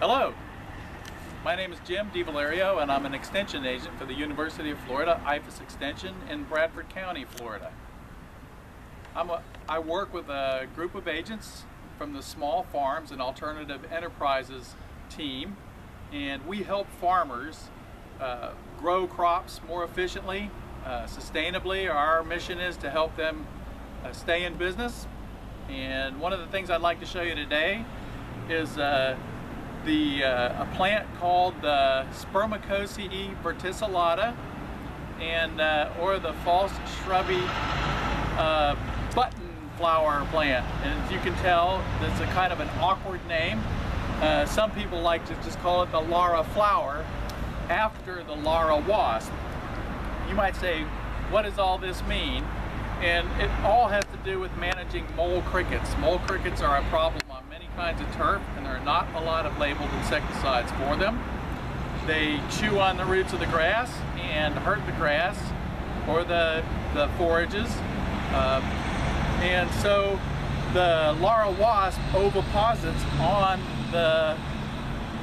Hello, my name is Jim DeValerio and I'm an extension agent for the University of Florida IFAS Extension in Bradford County, Florida. I'm a, I work with a group of agents from the Small Farms and Alternative Enterprises team and we help farmers uh, grow crops more efficiently, uh, sustainably. Our mission is to help them uh, stay in business and one of the things I'd like to show you today is uh, the uh, a plant called the Spermacoce verticillata and uh, or the false shrubby uh, button flower plant. And as you can tell, it's a kind of an awkward name. Uh, some people like to just call it the Larra flower after the Larra wasp. You might say, what does all this mean? And it all has to do with managing mole crickets. Mole crickets are a problem kinds of turf and there are not a lot of labeled insecticides for them. They chew on the roots of the grass and hurt the grass or the, the forages. Uh, and so the Larra wasp oviposits on the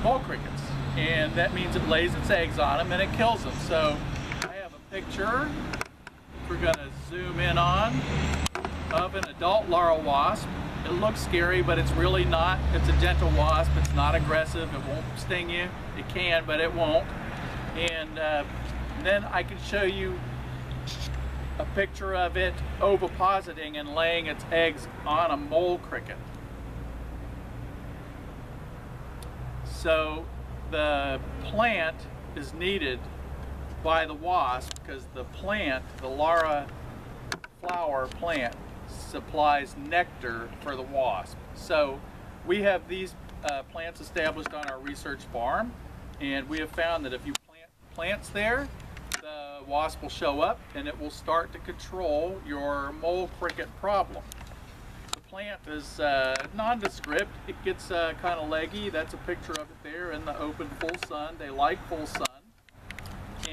mole crickets and that means it lays its eggs on them and it kills them. So I have a picture we're going to zoom in on of an adult Larra wasp. It looks scary, but it's really not. It's a gentle wasp. It's not aggressive. It won't sting you. It can, but it won't. And uh, then I can show you a picture of it ovipositing and laying its eggs on a mole cricket. So the plant is needed by the wasp because the plant, the Larra flower plant, supplies nectar for the wasp. So we have these uh, plants established on our research farm and we have found that if you plant plants there, the wasp will show up and it will start to control your mole cricket problem. The plant is uh, nondescript. It gets uh, kind of leggy. That's a picture of it there in the open full sun. They like full sun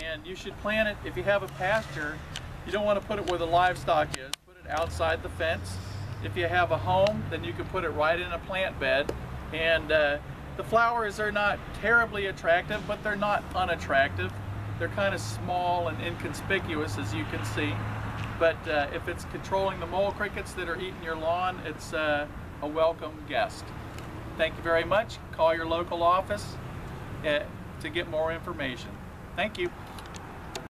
and you should plant it if you have a pasture you don't want to put it where the livestock is outside the fence. If you have a home then you can put it right in a plant bed. And uh, the flowers are not terribly attractive but they're not unattractive. They're kind of small and inconspicuous as you can see. But uh, if it's controlling the mole crickets that are eating your lawn it's uh, a welcome guest. Thank you very much. Call your local office uh, to get more information. Thank you.